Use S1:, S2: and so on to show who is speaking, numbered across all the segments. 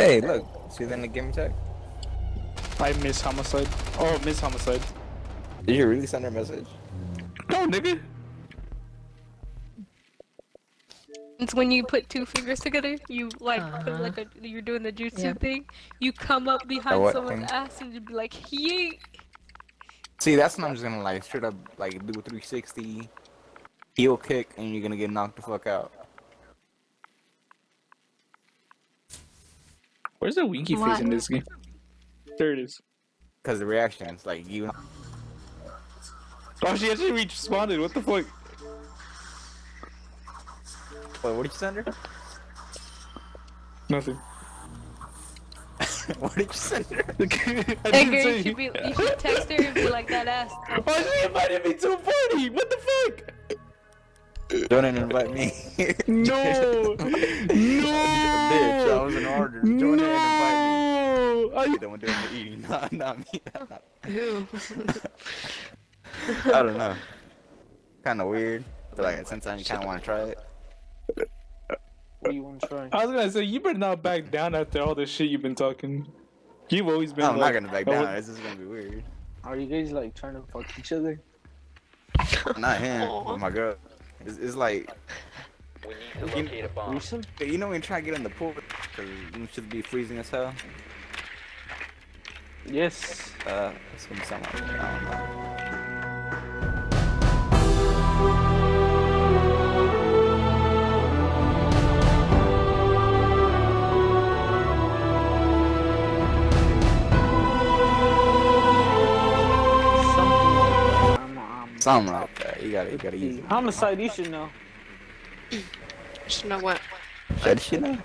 S1: Hey, look. See that in the game tag?
S2: I miss homicide. Oh, miss homicide.
S1: Did you really send her a message?
S2: No, nigga.
S3: It's when you put two fingers together, you like
S4: Uh-huh.
S3: like a, you're doing the jutsu
S4: Yep.
S3: thing. You come up behind
S1: what
S3: someone's
S1: thing?
S3: ass and you be like, yeet.
S1: See, that's when I'm just gonna like straight up like do a 360, heel kick, and you're gonna get knocked the fuck out.
S2: Where's the winky face in this game? There it is.
S1: Cause the reactions, like you.
S2: Oh, she actually responded. What the fuck?
S1: Wait, what did you send her?
S2: Nothing.
S1: what did you send her?
S2: I didn't
S3: Edgar, you
S2: say-
S3: should be, you should text her and be like that ass.
S2: Oh, she invited me to a party. What the fuck?
S1: Don't even invite me.
S2: No. no.
S1: Bitch, I was in order. Join in and invite me.
S2: No. Are
S1: You
S2: you
S1: don't want to do the eating. Not, not me.
S4: Who?
S1: I don't know. Kind of weird. But like, sometimes you kind of want to try it.
S5: What do you want to try?
S2: I was gonna say you better not back down after all the shit you've been talking. You've always been.
S1: I'm
S2: like,
S1: not gonna back
S2: oh,
S1: down. This is gonna be weird.
S5: Are you guys like trying to fuck each other?
S1: Not him.
S4: Aw.
S1: With my girl. It's, it's like
S6: We need to
S1: You-
S6: locate a bomb.
S5: Recent?
S1: you know when you try to get in the pool because you should be freezing as hell.
S5: Yes.
S1: Uh, it's gonna sound like I don't know.
S5: Something like that.
S1: You gotta, you gotta use it.
S5: Homicide, you should know.
S4: Should know what?
S1: That shit now.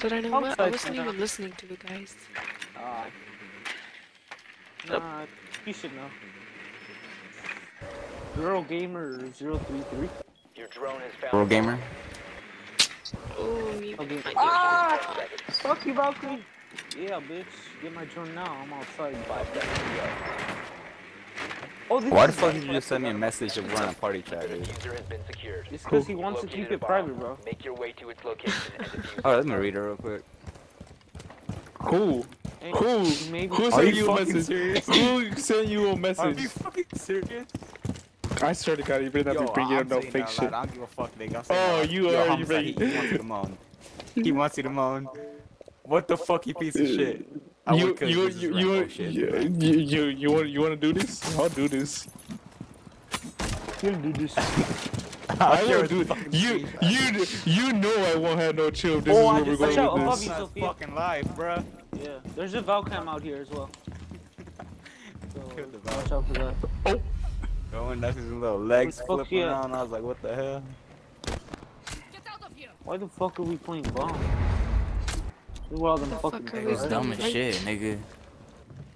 S4: Did I know what? I wasn't
S5: should know.
S4: even listening to you guys.
S5: Uh, nah, you should know. Girl Gamer 033.
S6: Your drone has found
S1: Pro
S6: a bomb.
S1: gamer.
S4: Oh, you
S5: Okay. Ah! Fuck you, Valkyrie! Yeah, bitch. Get my drone now. I'm outside.
S6: Five seconds to go.
S5: Oh, this
S1: Why the fuck did you just send me a message of we're on a party chat,
S6: The
S1: dude?
S6: diffuser has been secured.
S5: It's because he
S6: You
S5: wants to keep it private, bro.
S6: Make your way to its location and defuse
S1: Oh, let me read it real quick.
S2: Who?
S5: Hey,
S2: Who?
S5: Maybe.
S2: Who
S1: Are
S2: sent
S1: you
S2: you a
S1: fucking
S2: message?
S1: serious?
S2: Who sent you a message?
S1: Are
S2: message?
S1: you fucking serious?
S2: I swear to God, you better not be bringing
S1: I'm
S2: up no
S1: saying
S2: fake
S1: out
S2: shit.
S1: loud, I don't give a fuck, nigga. I'm saying
S2: Oh,
S1: out loud.
S2: you
S1: Yo,
S2: are, you
S1: homicide, he,
S2: ready?
S1: he wants you to moan. He wants you to moan. What the fuck, you piece of shit? I
S2: You you you you
S1: shit,
S2: you you you you want you want to do this? I'll do this.
S5: You'll do this.
S2: I
S1: sure
S2: will
S1: as
S2: do it. You you you know I won't have no chill. This
S1: Oh,
S2: is
S1: I
S2: where we're
S1: just
S2: going
S5: Watch out
S2: with
S5: above
S2: this.
S5: you.
S1: Fucking life, bruh.
S5: Yeah, there's a Valcam out here as well. So,
S1: Killed the Val.
S5: watch out for that. Oh.
S1: Going nuts, his little legs flipping around. I was like, what the hell? Get out of here!
S5: Why the fuck are we playing bomb? Look at all them fucking
S4: fuck are we.
S1: It's dumb as
S4: Right.
S1: shit, nigga.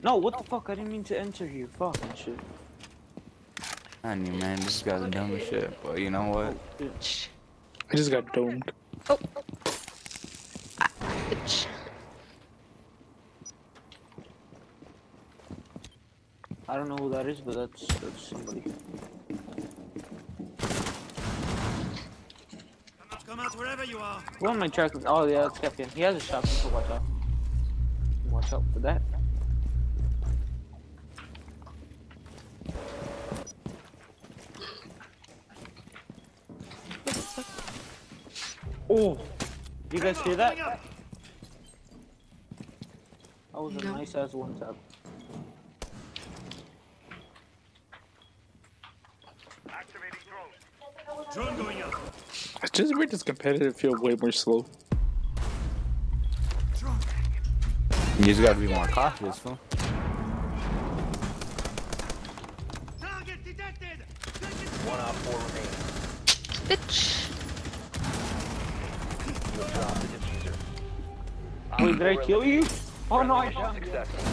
S5: No, what the fuck? I didn't mean to enter here. Fucking shit.
S1: I knew, man. This guy's dumb as shit. But you know what?
S4: Bitch.
S2: I just got domed.
S4: Oh, Bitch.
S5: I don't know who that is, but that's that's somebody.
S7: Out wherever you are.
S5: Who am I tracking? Oh yeah, that's Captain. He has a shotgun, so watch out. Watch out for that. Oh, you guys hear that? That was a
S4: No.
S5: nice ass one tap.
S7: Activating drone. Drone going up.
S2: It's just weird. This competitive feel way more slow.
S1: You just gotta be more cautious, fool.
S7: Target detected.
S6: One op four remaining.
S4: Bitch.
S6: You have the diffuser.
S5: Wait, did I kill you? Oh no, I
S6: Mission
S5: shot you.
S6: successful.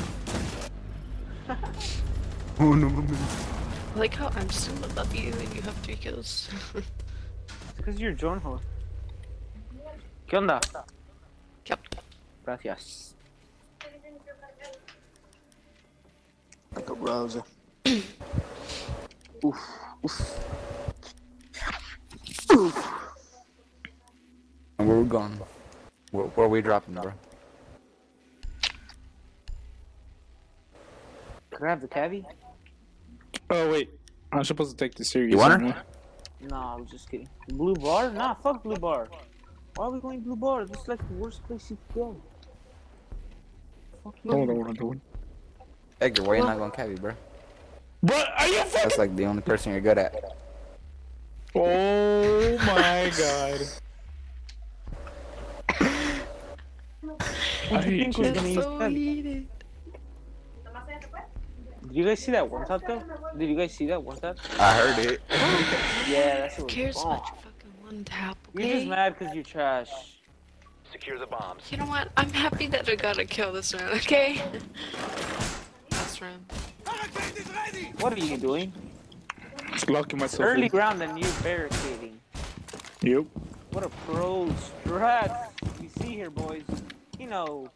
S1: Oh no,
S4: I like how I'm still above you and you have three kills.
S5: Because you're drone host. ¿Qué onda?
S4: Yep.
S5: Gracias. Like a browser. oof, oof.
S1: Where we going? Where, where we dropping, bro?
S5: Can I have the cavi?
S2: Oh wait, I'm supposed to take this serious.
S1: You want her?
S2: Somewhere.
S5: Nah, I was just kidding. Blue bar? Nah, fuck blue bar. Why are we going blue bar? This is like the worst place you could go. Fuck you.
S2: I don't know what I'm doing.
S1: Edgar, why are you not going Cavi, bro?
S2: But are you fucking?
S1: That's like the only person you're good at.
S2: Oh my god. I
S5: What do you think was
S2: you.
S5: gonna use
S3: so
S5: cavi?
S3: heated.
S5: Did you guys see that one shot though? Did you guys see that one shot?
S1: I heard it.
S5: Yeah, that's
S4: Who
S5: what
S4: cares
S5: was
S4: about your fucking one tap,
S5: You're just
S4: okay?
S5: mad because you're trash.
S6: Secure the bombs.
S4: You know what? I'm happy that I got a kill this round, okay? Last round.
S5: What are you doing?
S2: Just locking myself
S5: Early
S2: in.
S5: ground and you barricading.
S2: Yep.
S5: What a pro strat we see here, boys. You know.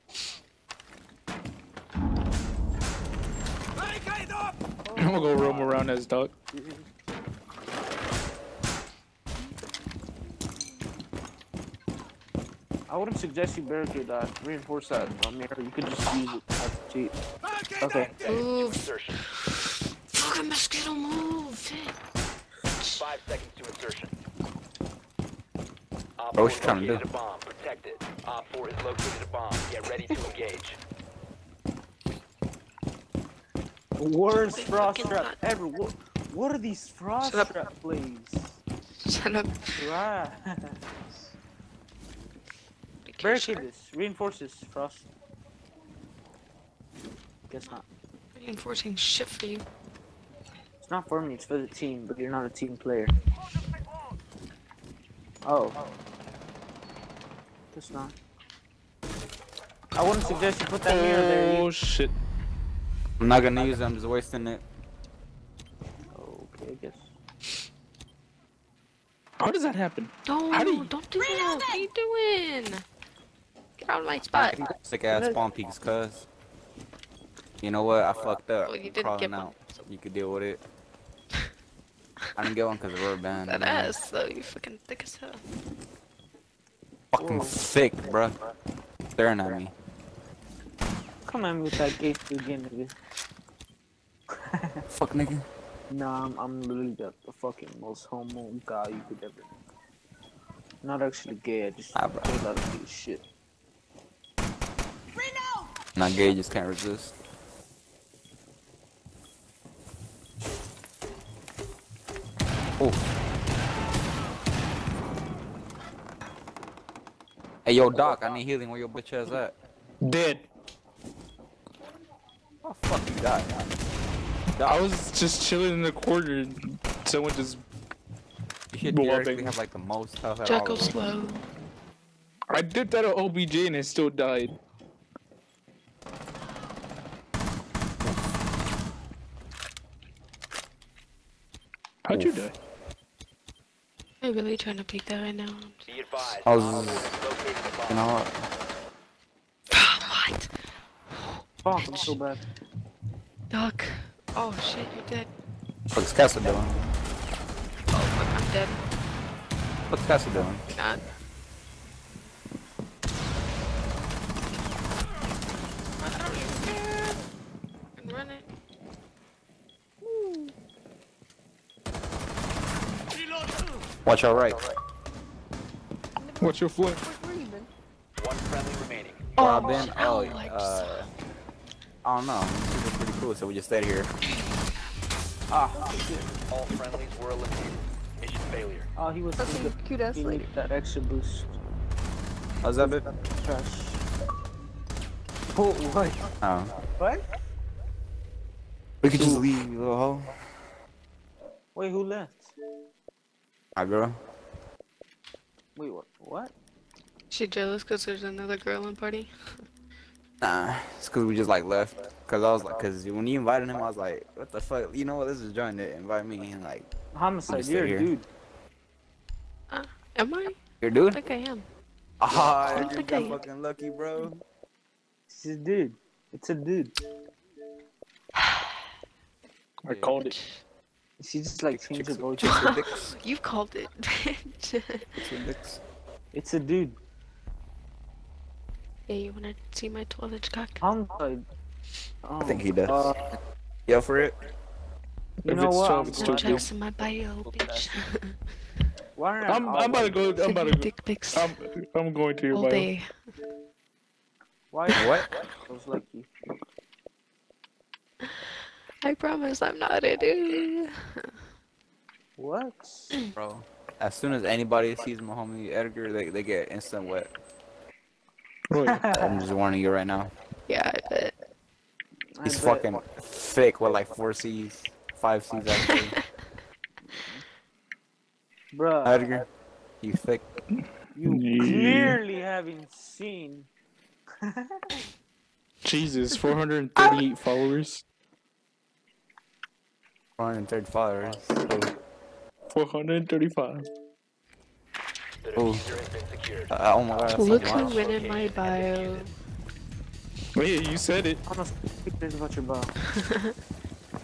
S2: I'm gonna go roam around as dog.
S5: I wouldn't suggest you barricade that. Reinforce that. Um, Amir. You could just use it as a cheat. Okay.
S4: Move.
S6: Insertion.
S4: Fucking mosquito move.
S6: Five seconds to insertion. Op
S1: Bro, what
S6: 4
S1: you trying to do?
S6: located a bomb. Protect it. Op 4 has located a bomb. Get ready to engage.
S5: Worst frost trap
S4: hot.
S5: ever. What, what are these frost
S4: Shut up.
S5: trap plays?
S4: Shut up.
S5: Trash. Barricade this. Reinforce this, Frost. Guess not.
S4: Reinforcing shit for you.
S5: It's not for me, it's for the team, but you're not a team player. Oh. Guess not. I wouldn't suggest you put that mirror there.
S2: Oh shit.
S1: I'm not gonna use it. I'm just wasting it.
S5: Okay, I guess.
S2: How does that happen?
S4: No,
S2: How do you-
S4: don't do that. What are you doing? Get out of my spot.
S1: Sick ass spawn peaks, cuz. You know what? I fucked up.
S4: Well, you didn't
S1: Crawling
S4: get one,
S1: out. You could deal with it. I didn't get one because of rubber band.
S4: That
S1: man.
S4: ass, though, you fucking thick as hell.
S1: Fucking thick, bruh. Staring at me.
S5: Come at me with that gay food again, nigga.
S1: Fuck nigga.
S5: Nah, I'm, I'm literally the, the fucking most homo guy you could ever. Not actually gay, I just
S1: Ah, bro.
S5: say a lot of gay shit.
S1: Not gay, just can't resist. Oh. Hey, yo, Doc, I need healing. Where your bitch ass at?
S2: Dead.
S1: Fuck you,
S2: I was just chilling in the corner. and Someone just.
S1: You should theoretically have like the most health at
S4: Jack,
S1: all of
S4: slow.
S2: I did that at OBJ and it still died. How'd you die?
S4: I'm really trying to peek that right now.
S6: Be advised.
S1: I was-
S6: Op 4 has located a bomb.
S1: You know what?
S4: what?
S5: Fuck, I'm so bad.
S4: Duck. Oh shit, you're dead.
S1: What's Castle doing?
S4: Oh fuck, I'm dead.
S1: What's Castle doing?
S4: You're not. I don't even care. I'm running.
S1: Watch out right.
S2: What's your flank?
S6: One friendly remaining.
S4: Oh,
S1: I've Oh,
S4: Alex.
S1: uh, I don't know. This cool, so we just stayed here.
S5: Ah,
S6: All friendlies were eliminated. Mission failure.
S5: oh, he was
S3: That's
S5: he
S3: a cute ass
S5: he
S3: lady.
S5: that extra boost.
S1: How's that, bit?
S5: Trash. Oh, what?
S1: Oh.
S5: What?
S1: We could just leave, you little hoe.
S5: Wait, who left?
S1: My girl.
S5: Wait, what? What?
S4: She jealous because there's another girl in party?
S1: Nah, it's cause we just like left. Cause I was like, cause when you invited him, I was like, what the fuck? You know what? Let's just join it. Invite me and like,
S5: Homicide,
S1: just
S5: you're a
S1: stay here.
S5: dude.
S4: Am I?
S1: your
S4: I
S1: dude?
S4: I think I am.
S1: Ah,
S4: don't
S1: you
S4: think
S1: got
S4: I-
S1: fucking lucky, bro.
S5: It's a dude. It's a dude.
S2: I called it.
S5: She just like changed her
S1: Chicks,
S5: voice.
S1: chicks with dicks.
S4: You called it.
S1: Chicks with dicks.
S5: It's a dude.
S4: Yeah, you wanna see my 12 inch cock?
S5: Homicide. Oh,
S1: I think he does.
S5: Uh,
S1: Yo for it.
S5: you
S2: If
S5: know
S2: it's
S5: what?
S2: 12,
S5: I'm
S2: it's
S5: going-
S2: twelve.
S4: Checks in my bio, bitch.
S5: Why aren't I
S2: I'm, I'm about to go. I'm about to go.
S4: dick pics
S2: I'm, I'm going to your
S4: all
S2: bio.
S4: day.
S5: Why?
S1: What?
S5: I was lucky.
S4: I promise I'm not a dude.
S5: What?
S1: Bro. As soon as anybody sees my homie Edgar, they, they get instant wet.
S2: Oh, Wait,
S1: I'm just warning you right now.
S4: Yeah, I bet.
S5: I
S1: He's
S5: bet.
S1: fucking thick with like four C's, five C's actually.
S5: Bruh,
S1: Edgar, you thick.
S5: you
S2: Yeah.
S5: clearly haven't seen.
S2: Jesus, 438 followers.
S1: 430 followers. So,
S2: 435.
S6: The
S1: Oh.
S6: diffuser has been secured.
S1: uh, oh my god.
S4: Look
S1: so
S4: who went in my bio.
S2: Wait, you said it.
S5: I'm not speaking about your bow.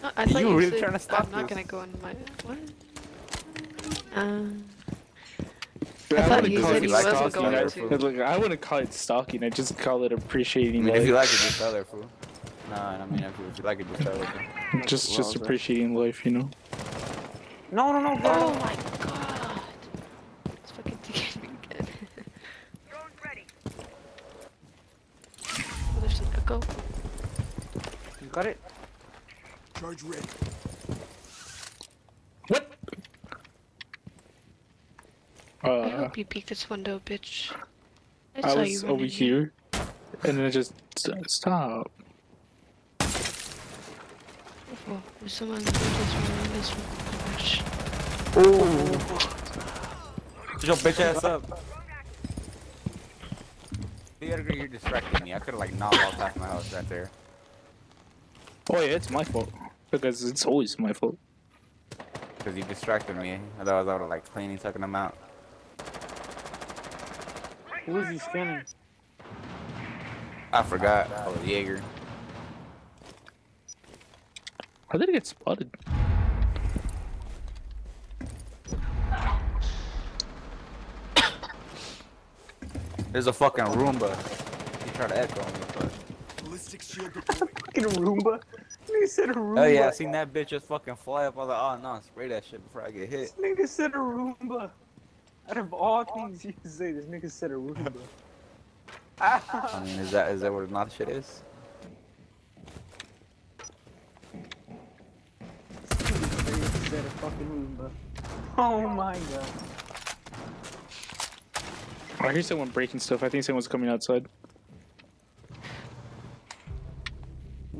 S4: No, I thought
S1: You
S4: you,
S1: really
S4: said
S1: trying to stop
S4: I'm not gonna go in my what? Um,
S2: I,
S4: thought
S2: wouldn't
S4: he
S2: call
S4: said
S2: it
S4: he
S1: wasn't going
S2: I,
S1: to.
S2: look, I wouldn't call it stalking. I just call it
S1: I
S2: appreciating
S1: mean, if you like it, just tell her, fool. Nah, I mean, if you, like it, just tell her.
S2: just, just appreciating life, you know.
S5: No, no, no,
S4: oh my god, it's fucking taking me again.
S7: Drone's ready.
S4: oh, there's an echo.
S5: You got it?
S7: Charge ready.
S2: What?
S4: I
S2: Uh,
S4: hope you peeked this window, bitch. I,
S2: I was
S4: you
S2: over
S4: running
S2: here, and then I just st- stop.
S4: Oh, there's someone who just running this watch.
S1: Get your bitch ass up. The Edgar, you're distracting me. I could've like not walked past my house right there.
S2: Oh yeah, it's my fault because it's always my fault.
S1: Cause you distracted me. Otherwise I would've like cleaning, taken them out.
S5: Who is he scanning?
S1: I forgot. Oh, Jaeger.
S2: How did it get spotted?
S1: There's a fucking Roomba. He tried to echo me, but.
S7: Ballistic shield deployed.
S5: Fucking Roomba. Nigga said a oh, Roomba.
S1: Oh yeah, I seen that bitch just fucking fly up. I was like, oh no, spray that shit before I get hit.
S5: This nigga said a Roomba. Out of all things you can say, this nigga said a Roomba.
S1: I mean, is that is that what not shit is?
S5: Said a fucking Roomba. Oh my god.
S2: I hear someone breaking stuff. I think someone's coming outside.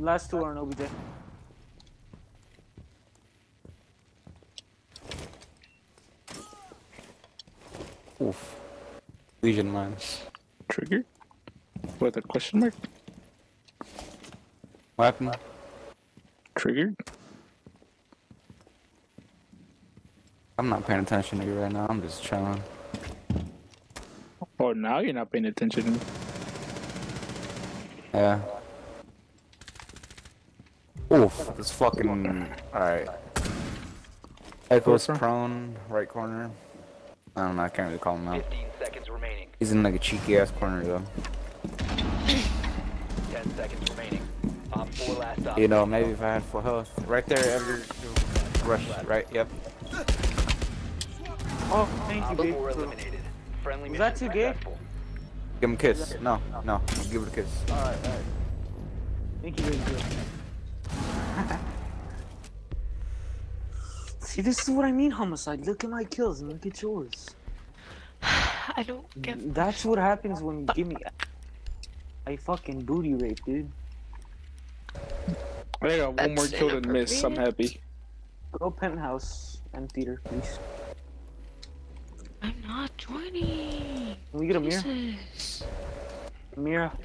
S5: Last two are an OBJ.
S1: Oof. Lesion mines.
S2: Trigger? With a question mark?
S1: What happened?
S2: Triggered?
S1: I'm not paying attention to you right now. I'm just chilling.
S2: Oh, now you're not paying attention.
S1: Yeah. Oof. This fucking. Alright. Echo's
S2: Closer.
S1: prone, right corner. I don't know. I can't really call him out.
S6: 15 seconds remaining.
S1: He's in like a cheeky ass corner though.
S6: 10 seconds remaining. Op 4 last op.
S1: You know, maybe if I had full health. Right there, Edgar. Rush. Right. Yep.
S5: Oh, thank you,
S6: Op
S5: babe.
S6: 4 eliminated. Friendly
S5: Was that
S6: mission
S5: too gay?
S1: Give him a kiss. No. No. Give it a kiss.
S5: Alright, alright. Thank you, baby. See, this is what I mean, homicide. Look at my kills and look at yours.
S4: I don't get.
S5: That's what happens when you give me a fucking booty rape, dude.
S2: I got one more kill than miss. I'm happy.
S5: Go penthouse and theater, please.
S4: I'm not joining.
S5: Can we get a mirror?
S4: Jesus.
S5: Mira.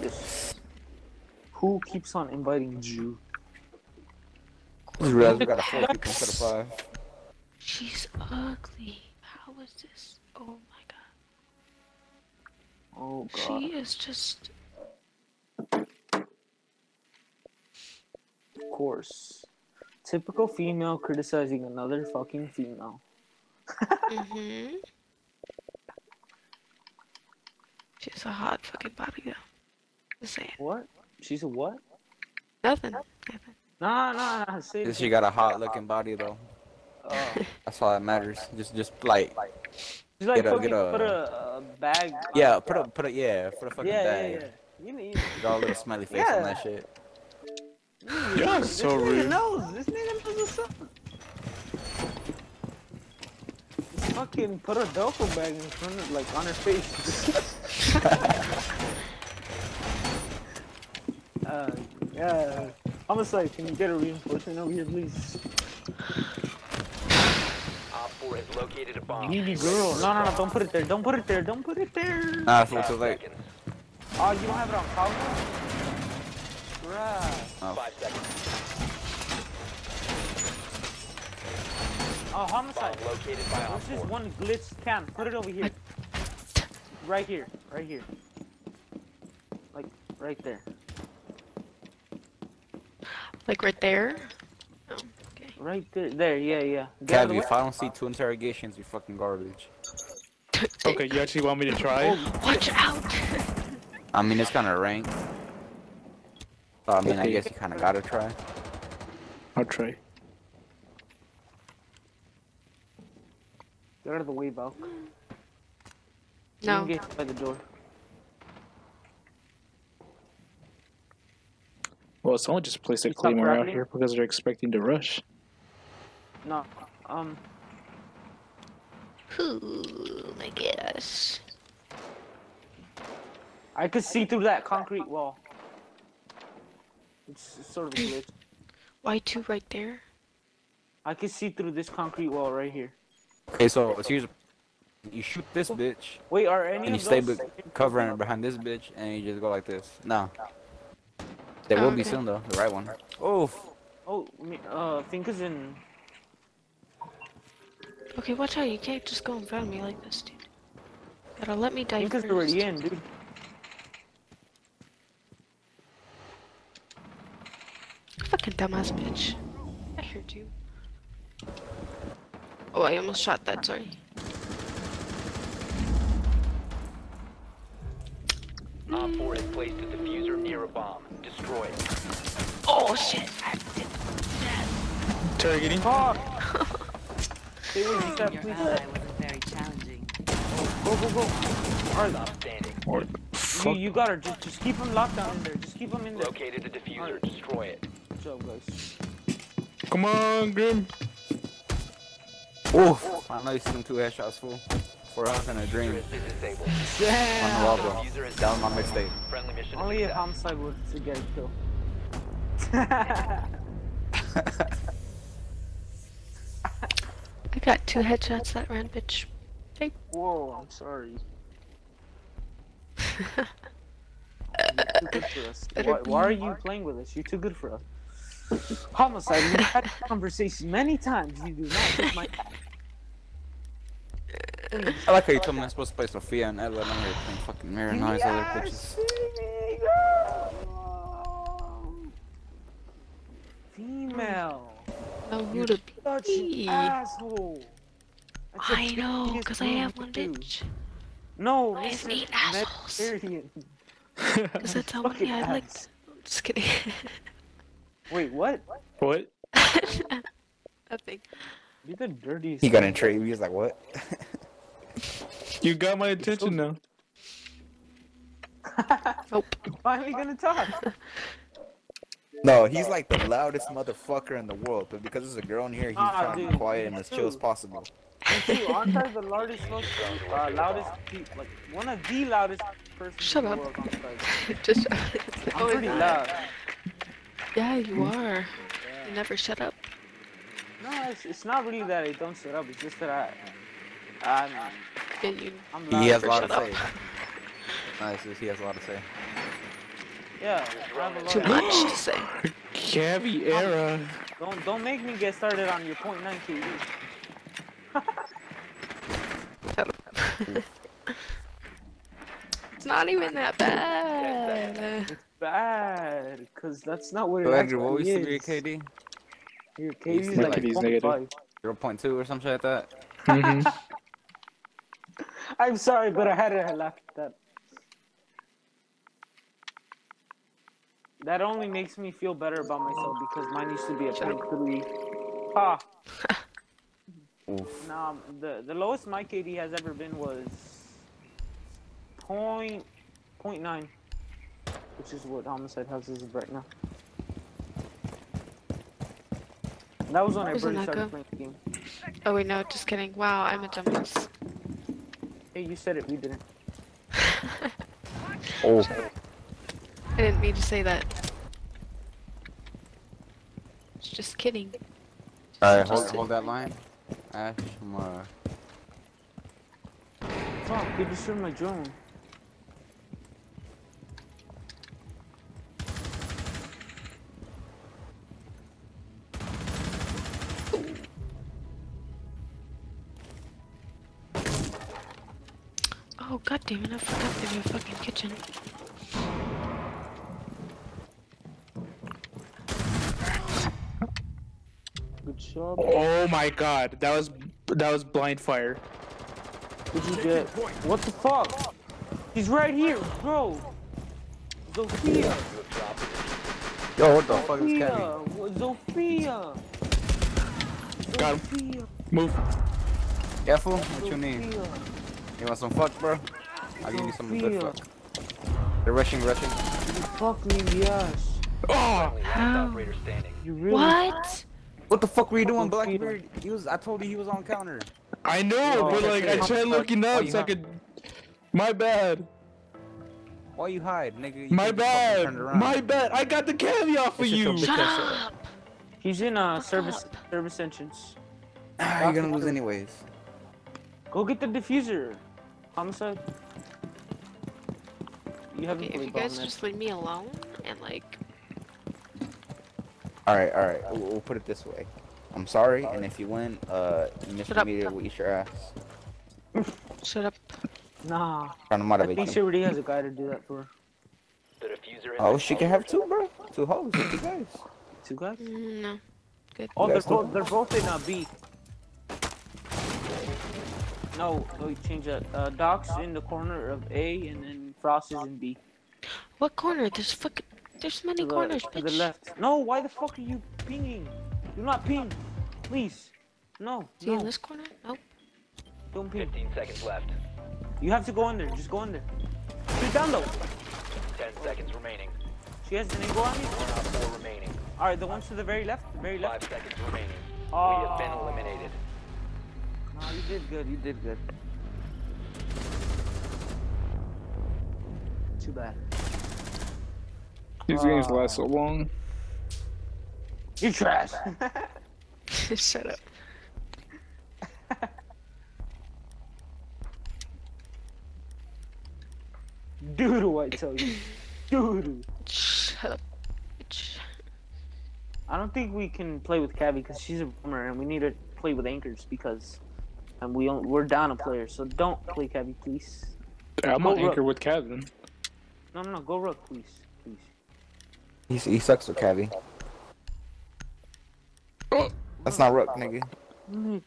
S5: Yes. Who keeps on inviting Jew?
S1: Just realized we got a four people instead of five.
S4: She's ugly. How is this? Oh my god.
S5: Oh god.
S4: She is just.
S5: Of course. Typical female criticizing another fucking female.
S4: Mm-hmm. She's a hot fucking body though. Just saying.
S5: What? She's a what?
S4: Nothing. Nothing.
S5: Nah, nah, nah. Say it.
S1: She got a hot looking body though.
S5: Oh.
S1: That's all that matters. Just, just like,
S5: She's like
S1: Get a-
S5: put,
S1: get a-
S5: put a, a bag.
S1: yeah, put a, put a, yeah, put a fucking
S5: yeah,
S1: bag.
S5: yeah, yeah. You know, you
S1: Got a little smiley face on that shit.
S2: You're
S5: this
S2: so
S5: nigga
S2: rude.
S5: knows. This nigga knows what's up. Just fucking put a duffel bag in front of, like, on her face. uh, yeah. Homicide, can you get a reinforcement over here, please?
S6: Op 4 has located a bomb.
S5: Needy girl. No, no, no, don't put it there. Don't put it there. Don't put it there.
S1: Nah, it's a little too late.
S6: seconds.
S5: Oh, you don't have it on power? Bruh.
S1: Oh.
S6: Five seconds.
S5: Oh, homicide.
S6: Bomb located by Op
S5: There's
S6: 4.
S5: just one glitch cam. Put it over here. Right here. Right here. Like, right there.
S4: Like right there. Oh, okay.
S5: Right there. There, yeah, yeah. Get out of the
S1: Cavi,
S5: way.
S1: if I don't see two interrogations, you're fucking garbage.
S2: Okay, you actually want me to try?
S4: Watch out!
S1: I mean, it's kind of ranked. So, I mean, I guess you kind of gotta try.
S2: I'll try.
S5: Get out of the way, Val. You
S4: No.
S5: can get hit by the door.
S2: Well, someone just placed a
S5: You stop
S2: claymore out here because they're expecting to rush.
S5: No. Um,
S4: Ooh, my gosh.
S5: I could see through that concrete wall. It's sort of a glitch.
S4: Y2 right there.
S5: I could see through this concrete wall right here.
S1: Okay, so so here's you shoot this bitch,
S5: Wait, are any
S1: and you
S5: of
S1: stay
S5: those...
S1: be- covering behind this bitch, and you just go like this. No. There will be soon though, the right one. Oh,
S5: Oh, me, uh, think is in...
S4: Okay, watch out. You can't just go in front of me like this, dude. Gotta let me die
S5: Think is
S4: first.
S5: already in, dude.
S4: Fucking dumbass bitch. I heard you. Oh, I almost shot that, sorry.
S6: Op 4 has placed a diffuser near a bomb. Destroy it.
S4: Oh shit! I did
S2: Interrogating?
S5: Fuck! Stay with me, Seth,
S8: Your
S5: please.
S8: ally wasn't very challenging.
S5: Go, go, go. Alright,
S6: Stop standing.
S2: Or
S5: you,
S2: fuck.
S5: you got her. Just, just keep him locked down in there. Just keep him in there.
S6: Located a diffuser. Destroy it.
S5: Good job, guys.
S2: Come on, Grim.
S1: oof! I know you see them two headshots full. Four hours in a dream.
S6: Diffuser has been disabled.
S1: On the
S5: Damn!
S1: wall, bro.
S6: Diffuser has
S1: That was my mistake.
S6: Friendly mission
S5: Only if
S6: success.
S5: homicide would to get a kill.
S4: I got two headshots that ran, bitch. Hey.
S5: Whoa, I'm sorry. You're too good for us. Why, why are you playing with us? You're too good for us. Homicide, we've had this conversation many times. You do not take my
S1: I like how you told me I'm supposed to play Zofia and Ela, and I'm here playing fucking Mira and all these other bitches.
S5: Female.
S4: Know who to
S5: Such
S4: be.
S5: an asshole.
S4: I know, cause I have one
S5: do.
S4: bitch.
S5: No,
S4: I have eight assholes. Cause that's how many I like.
S5: ass.
S4: Just kidding.
S5: Wait, what?
S2: What?
S4: Nothing.
S5: You're the dirtiest.
S1: He got in trade. He was like, "What?"
S2: You got my attention now.
S4: Nope.
S5: Finally gonna talk.
S1: No, he's like the loudest motherfucker in the world, but because there's a girl in here, he's
S5: Ah,
S1: trying to be quiet and as chill as possible.
S5: Me too. Aren't I the loudest, most, uh, loudest, like one of the loudest persons
S4: Shut
S5: in
S4: up.
S5: world on site?
S4: Just.
S5: I'm pretty
S4: God.
S5: loud.
S4: Yeah, you are. You never shut up.
S5: No, it's, it's not really that I don't shut up. It's just that I, I'm,
S4: Yeah, you.
S5: I'm.
S1: He has a
S4: Never
S1: lot to say.
S4: up.
S1: No, it's just he has a lot to say.
S5: Yeah, I have a lot
S4: Too much to say.
S2: Caveira.
S5: Don't don't make me get started on your point nine KD.
S4: It's not even that bad.
S5: It's bad, cause that's not what it
S1: So, Andrew, what
S5: actually
S1: used to be
S5: is.
S1: your KD?
S5: Your KD is like
S2: KD is negative.
S5: 0.5.
S1: 0.2 or something like that?
S2: hmm
S5: I'm sorry, but I had to laugh at that. That only makes me feel better about myself because mine used to be a point three. Ah.
S1: Now,
S5: Nah, the the lowest my KD has ever been was point point nine, which is what homicide houses is right now. That was when
S4: Where's
S5: I
S4: first
S5: started playing the game.
S4: Oh wait, no, just kidding. Wow, I'm a dumbass.
S5: Hey, you said it, we didn't.
S1: Oh.
S4: I didn't mean to say that. Just kidding.
S1: Alright, hold, hold that line. Ash, I'm, uh,
S5: Fuck, you destroyed my drone.
S4: Damn it, I forgot there's a fucking kitchen.
S5: Good job.
S2: Oh my god, that was that was blind fire.
S5: Did you get? What the fuck? He's right here, bro. Zofia.
S6: You.
S1: Yo, what the fuck is Kevin?
S5: Zofia. What- Zofia.
S2: Got him. Move.
S1: Careful, what you need?
S5: Zofia.
S1: You want some fuck, bro? I'll give you some good
S5: Sophia.
S1: fuck. They're rushing, rushing.
S5: You fucked me in the ass.
S2: Oh,
S6: Friendly, last
S4: How?
S6: operator standing.
S5: You really?
S4: What?
S1: What the fuck were you doing,
S5: Fucking
S1: Blackbeard? He was. I told you he was on counter.
S2: I know, but like I tried looking up
S1: you
S2: so I could. My bad.
S1: Why you hide, nigga? You
S2: My
S1: could've
S2: bad. My bad. I got the candy off of
S1: It's just
S2: you.
S1: a
S4: Shut up!
S5: He's in uh
S4: Fuck
S5: service
S4: up.
S5: service entrance.
S1: Ah, you're gonna lose anyways.
S5: Go get the diffuser. Homicide. You haven't
S4: Okay, if you guys
S5: Bomb
S4: just leave me alone and like,
S1: All right, all right. We'll, we'll put it this way. I'm sorry, and if you win, uh, Mr.
S4: up.
S1: Media will eat your ass.
S4: shut up.
S5: Nah.
S1: Trying to
S5: I
S1: motivate
S5: think she
S1: you.
S5: already has a guy to do that for.
S6: The diffuser
S1: Oh, she can have two, bro. Two hoes. Two guys.
S5: Two guys?
S4: No. Good.
S5: Oh, they're
S1: cool.
S5: both they're both in uh, B. No, no, you change that. Uh, Doc's in the corner of A, and then Frost is in B.
S4: What corner? There's fucking. There's many
S5: To the,
S4: corners,
S5: to the left. No, why the fuck are you pinging? Do not ping, please. No,
S4: See in this corner? Nope.
S5: don't ping.
S6: 15 seconds left.
S5: You have to go in there. Just go in there. She's down though.
S6: 10 seconds remaining.
S5: She has an angle on me.
S6: One op four remaining.
S5: All right, the ones to the very left, the very
S6: Five
S5: left.
S6: seconds remaining. We
S5: Oh.
S6: have been ah. eliminated.
S5: No, you did good. You did good. Too bad.
S2: These games
S5: Ah.
S2: last so long.
S5: You trash.
S4: shut up.
S5: Doodle, I tell you. Doodle.
S4: Shut up.
S5: I don't think we can play with Cavi because she's a boomer, and we need to play with anchors because, and we don't, we're down a player. So don't play Cavi, please.
S2: I'm
S5: Go
S2: on anchor with Kevin.
S5: No, no, no. Go Rook, please, please.
S1: He, he sucks with Cavi.
S2: Oh,
S1: That's not Rook, nigga.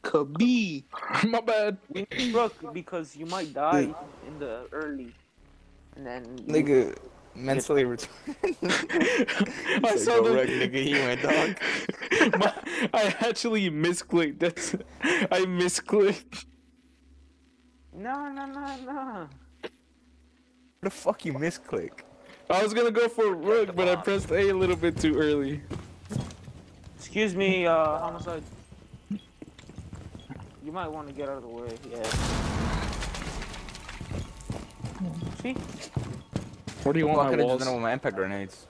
S5: Kabi.
S2: my bad.
S5: We need Rook because you might die in the early, and then
S1: Nigga, mentally retarded.
S2: I saw the
S1: wreck, nigga, he went dog.
S2: My, I actually misclicked. That's I misclicked.
S5: No, no, no, no.
S1: The fuck you misclick?
S2: I was gonna go for a Rook, but I pressed A a little bit too early.
S5: Excuse me, uh, homicide. You might want to get out of the way. Yeah. See?
S2: Where do you
S1: Well, I
S2: want my
S1: could have just
S2: walls?
S1: done with my impact grenades.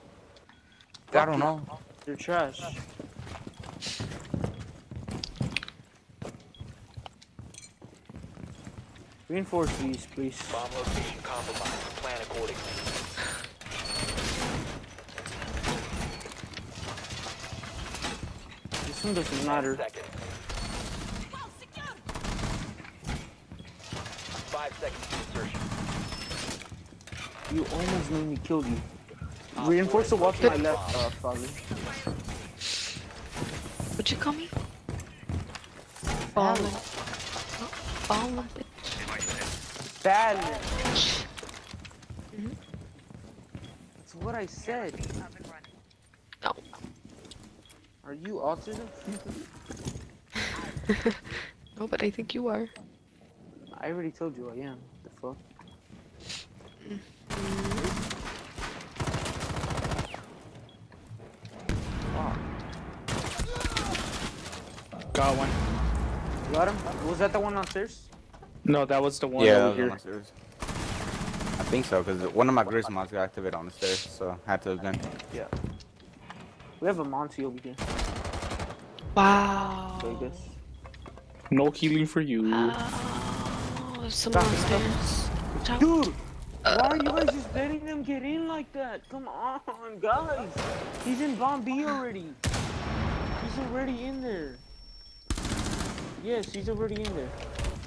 S1: I don't know.
S5: You're trash. Reinforce these, please.
S6: Bomb location compromised. Plan accordingly.
S5: This one doesn't matter.
S6: Seconds. Five seconds to insertion.
S5: You almost made me kill you. Reinforce the wall to my left, uh, Foggy.
S4: What'd you call me? Ballin'. Ballin', bitch.
S5: Bad. That's what I said. No. Are you autism?
S3: No, but I think you are.
S5: I already told you I am. The fuck? Fuck.
S2: Got one.
S5: You got him? Was that the one downstairs?
S2: No, that was the one
S1: yeah,
S2: over
S1: that on
S2: here.
S1: I think so, because one of my Grizz mods got activated on the stairs, so I had to have been.
S5: Yeah. We have a Monty over here.
S3: Wow.
S5: Vegas.
S2: No healing for you.
S4: Oh, there's someone
S5: Stop, stop.
S4: upstairs.
S5: Dude! Why are you guys just letting them get in like that? Come on, guys! He's in bomb B already. He's already in there. Yes, he's already in there.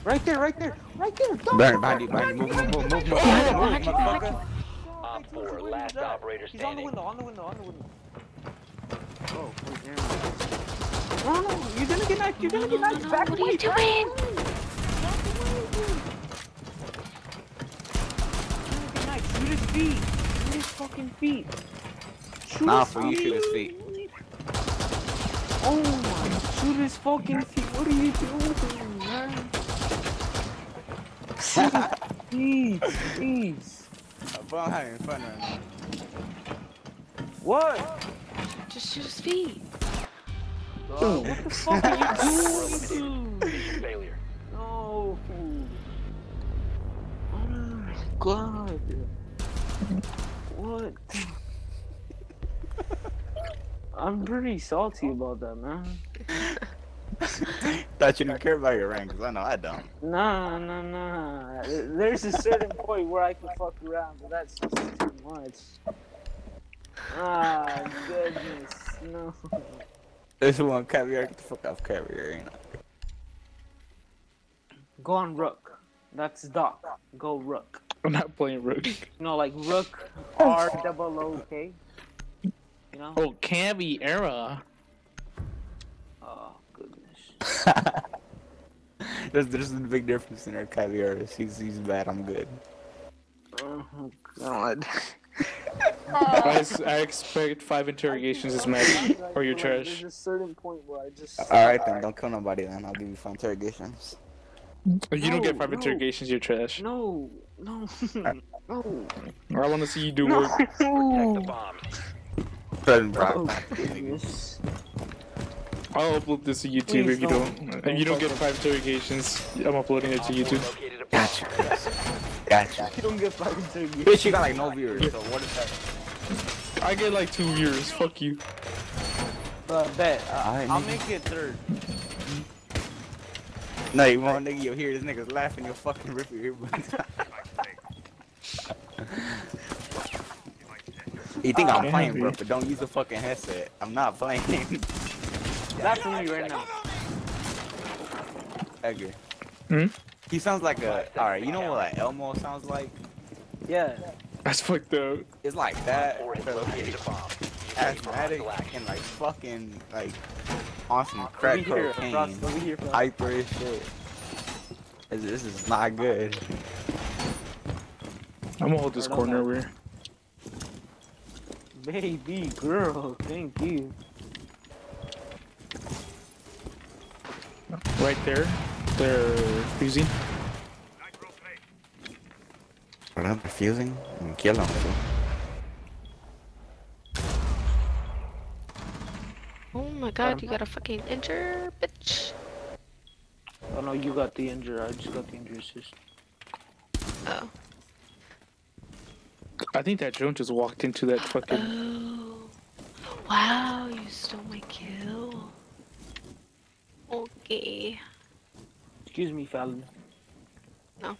S5: Right there, right there, right there! Don't
S1: Burn, behind you, behind you. Move, move, move, move, move, move,
S3: Behind you,
S1: move,
S3: behind you,
S1: motherfucker.
S6: Op
S5: They told us
S6: 4,
S5: where he
S6: last
S5: was at. He's on the window, on the window, on the window. Oh, wait, there he is. No, no, you're gonna get knocked, you're gonna get knocked.
S4: no,
S5: Back
S4: what are you doing?
S5: away. Back away, dude. You're gonna get knocked. Shoot his feet. Shoot his fucking feet. Shoot
S1: Nah,
S5: his
S1: for you, shoot his feet.
S5: Oh my, shoot his fucking feet. What are you doing, man? Shoot his feet, please.
S1: Bro, I'm having fun right now.
S5: What?
S4: Just shoot his feet.
S5: Uh, what the fuck are you doing?
S6: Failure.
S5: No. Oh my god. What? I'm pretty salty about that, man.
S1: Thought you didn't care about your rank, 'cause I know I don't.
S5: Nah, nah, nah. There's a certain point where I can fuck around, but that's just too much. Ah, goodness, no.
S1: This one caviar, get the fuck off caviar, ain't it?
S5: Go on Rook. That's Doc. Go Rook.
S2: I'm not playing Rook.
S5: No, like Rook, R double O K. You know?
S2: Oh, Cavi era.
S5: Goodness.
S1: there's, there's a big difference in her caviar. He's, he's bad, I'm good.
S5: Oh, God.
S2: I, s- I expect five interrogations this match, or you're
S5: Like,
S2: trash.
S5: There's a certain point where I just.
S1: Alright then, don't kill nobody then. I'll give you five interrogations.
S2: If you don't get five
S5: no.
S2: interrogations, you're trash.
S5: No, no, no.
S2: I want to see you do
S5: No.
S2: work.
S6: Protect the bombs.
S1: President Brock.
S5: Oh, goodness.
S2: I'll upload this to YouTube
S5: Please
S2: if you
S5: don't.
S2: don't. If you don't get five interrogations, I'm uploading it to YouTube.
S6: located a.
S1: Gotcha. Gotcha.
S5: You don't get fucking interviews.
S1: Bitch, you got like no viewers, so what is that?
S2: I get like two viewers. Fuck you.
S5: But bet. Uh,
S1: Alright,
S5: I'll make it third.
S1: No, you won't, nigga. You'll hear this niggas laughing, you'll fucking rip your earbuds. you think I'm playing, bro, but don't use a fucking headset. I'm not playing.
S5: That's for me right now.
S1: Edgar.
S2: Hmm?
S1: He sounds like a. Alright, you know what like Elmo sounds like?
S5: Yeah.
S2: That's fucked up.
S1: It's like that,
S6: 4 has
S1: but
S6: located
S1: like
S6: a bomb.
S1: asthmatic and like fucking like on some crack
S5: here,
S1: cocaine,
S5: Frost, over here,
S1: hyper as shit. This, this is not good.
S2: I'm gonna hold this corner over here.
S5: Baby girl, thank you.
S2: Right there. They're fusing.
S7: Nitro plate.
S1: What I'm refusing and kill him.
S4: Oh my god, you got a fucking injure, bitch.
S5: Oh no, you got the injury. I just got the injury assist.
S4: Oh.
S2: I think that drone just walked into that fucking.
S4: Oh. Wow, you stole my kill. Okay.
S5: Excuse me, Fallon. No.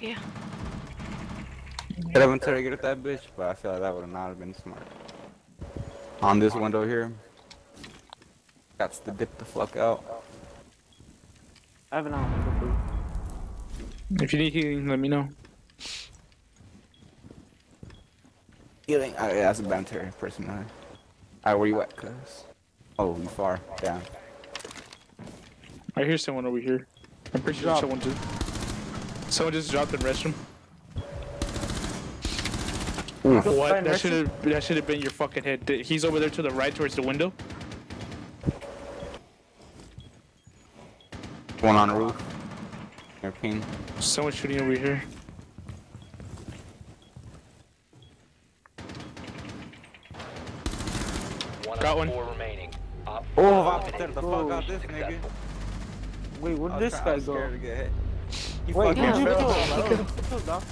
S4: Yeah.
S1: Could have interrogated that bitch, but I feel like that would not have been smart. On this window here. That's to dip the fuck out.
S5: I have an out.
S2: If you need healing, let me know.
S1: Healing. Uh, yeah, that's a banter, personally. Alright, where you at, cuz? Oh, you far. Down.
S2: I hear someone over here. I'm pretty sure
S5: Drop.
S2: someone just. Someone just dropped in restroom. What? That should have that should have been your fucking head. He's over there to the right towards the window.
S1: One on the roof. European.
S2: Someone shooting over here.
S6: One
S2: Got
S6: on
S2: one.
S6: Four remaining. Op
S1: Oh,
S6: four
S1: if I
S6: eliminated.
S1: the fuck out this nigga.
S5: Wait, where'd
S1: was
S5: this guy
S1: was
S5: go?
S1: scared to get hit. He
S5: Wait,
S1: fucking
S5: you
S1: fell
S5: kill?
S1: down low.
S5: Who'd you kill, Doc?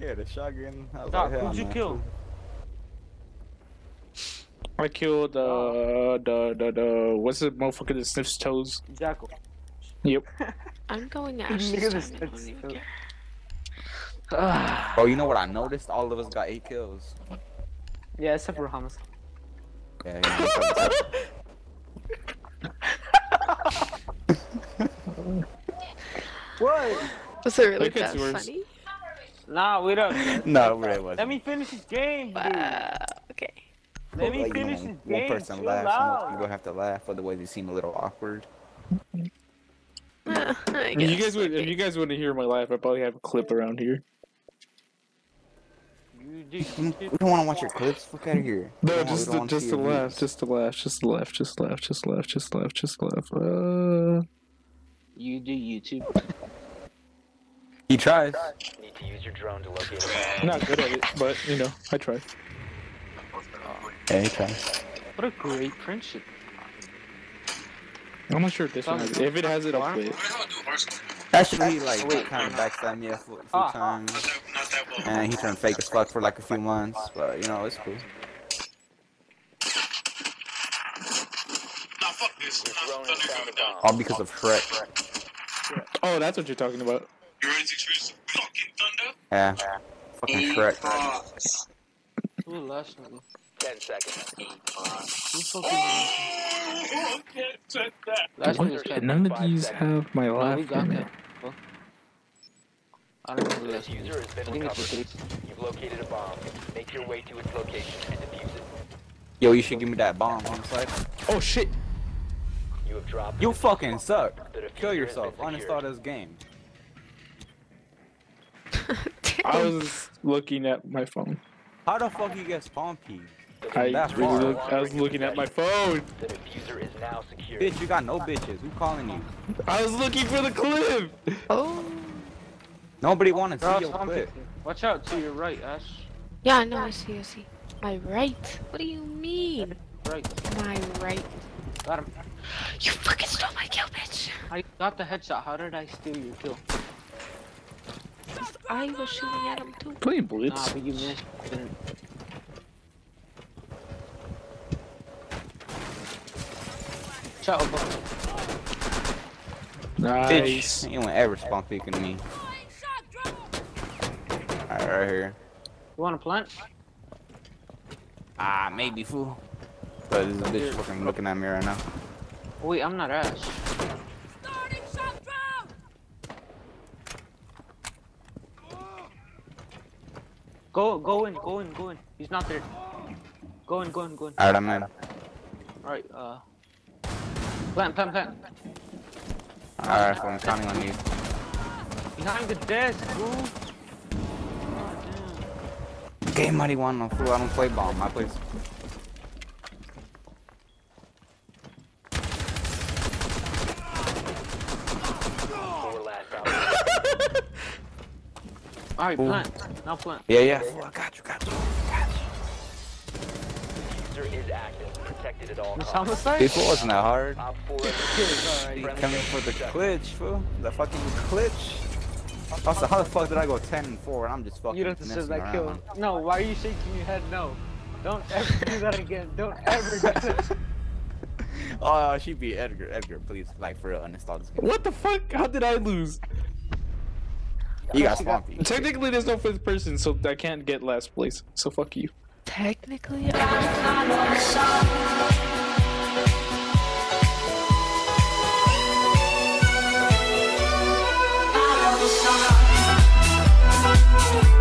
S1: Yeah, the shotgun. I was
S5: Doc,
S1: like,
S5: who'd you
S1: no.
S5: kill?
S2: I killed uh, the the the what's the motherfucker that sniffs toes?
S5: Jackal.
S2: Yep.
S4: I'm going
S5: Nigga,
S4: Ashley's time. I don't
S5: is
S4: even
S5: so-
S4: care.
S1: Oh, you know what I noticed? All of us got eight kills.
S5: yeah, except for Hamas.
S1: Yeah, yeah.
S5: What?
S4: Was it really
S2: Look at
S4: that
S2: yours.
S4: funny?
S5: Nah, wait up.
S1: no, it really wasn't.
S5: Let me finish this game, dude.
S4: Wow. Okay.
S5: Let me
S1: Like, you know,
S5: finish this
S1: one
S5: game.
S1: person
S5: Chill
S1: laughs,
S5: out.
S1: some people have to laugh, otherwise they seem a little awkward.
S4: Uh, I
S2: If you guys would, if you guys want to hear my laugh, I probably have a clip around here.
S5: You do-
S1: We don't want to watch your clips. Fuck out of here. We
S2: No,
S1: don't-
S2: just the,
S1: wanna
S2: just the
S1: your
S2: laugh, just the laugh, just the laugh, just the laugh, just the laugh, just the laugh, just the laugh. Uh,
S5: You do YouTube.
S1: He tries.
S6: Need to use your drone to locate a
S2: I'm
S6: bomb.
S2: not good at it, but you know, I try.
S1: Yeah, he tries.
S5: What a great friendship.
S2: I'm not sure if this one has it. If it has it, I'll play it.
S1: Actually, he like kind of backstabbed me a few, few
S5: Ah.
S1: times, and he turned fake as fuck for like a few months. But you know, it's cool.
S7: Nah, fuck this.
S6: Your
S7: Nah,
S6: drone
S7: Thunder
S6: has found
S7: coming
S6: a
S7: down.
S6: bomb.
S1: All because of Shrek.
S2: Oh, that's what you're talking about.
S7: You ready to experience some fucking thunder?
S1: Yeah, fucking Shrek.
S5: Who the last nigga?
S6: Ten seconds.
S5: Who fucking
S7: Oh, okay, said
S5: last
S2: What?
S5: nigga's cat?
S2: None of these
S6: seconds.
S2: have my
S5: Oh, we
S2: laugh
S5: got
S2: in it.
S5: that. Well, I don't know who
S6: This user has been recovered. You've located a bomb. Make your way to its location and defuse it.
S1: Yo, you should give me that bomb on the side.
S2: Oh shit!
S6: You have dropped.
S1: You fucking
S6: defuser.
S1: suck.
S6: The defuser
S1: Kill
S6: has
S1: yourself.
S6: been
S1: Uninstall
S6: secured.
S1: this game.
S2: I was looking at my phone.
S1: How the fuck you get spawn peeked?
S2: I
S1: That's
S2: really look, I was looking at my phone.
S6: The defuser is now secured.
S1: Bitch, you got no bitches. Who calling you?
S2: I was looking for the clip.
S4: Oh.
S1: Nobody wanted to see your
S5: I'm
S1: clip.
S5: picking. Watch out to your right, Ash.
S4: Yeah, I know. I see. I see. My right. What do you mean?
S5: Right.
S4: My right.
S5: Got him.
S4: You fucking stole my kill, bitch.
S5: I got the headshot. How did I steal your kill?
S4: I was shooting at him too.
S2: Playing
S5: Nah,
S2: Blitz.
S5: but you missed. Shut up.
S2: Nice.
S1: Bitch, you won't ever spawn peeking me. Alright, right here.
S5: You want to plant?
S1: Ah, maybe fool. But this bitch fucking looking at me right now.
S5: Wait, I'm not Ash. Go, go in, go in, go in. He's not there. Go in, go in, go in.
S1: Alright, I'm in.
S5: Alright, uh. Plant, plant, plant.
S1: Alright, so I'm counting on you.
S5: Behind the desk, bro. God
S1: Game mighty one, no fool. I don't play bomb. I play.
S6: Four last operator.
S5: damn. Alright, plant. Now plant.
S1: Yeah, yeah. Fool, I got you, got you.
S6: Defuser is active. Protected at all
S5: Miss
S6: costs.
S5: homicide?
S1: This wasn't that hard.
S6: Op four
S1: He coming for the glitch, fool. The fucking glitch. Also, how the fuck did I go 10 and 4 and I'm just fucking
S5: You don't deserve
S1: messing
S5: that kill.
S1: around?
S5: No, why are you shaking your head? No. Don't ever do that again. Don't ever do that.
S1: Oh, oh, she beat Edgar. Edgar, please, like for real, uninstall this game.
S2: What the fuck? How did I lose?
S1: You got
S5: she got-
S1: spawn peeked.
S2: Technically, there's no fifth person, so I can't get last place. So fuck you.
S4: Technically, I Bye.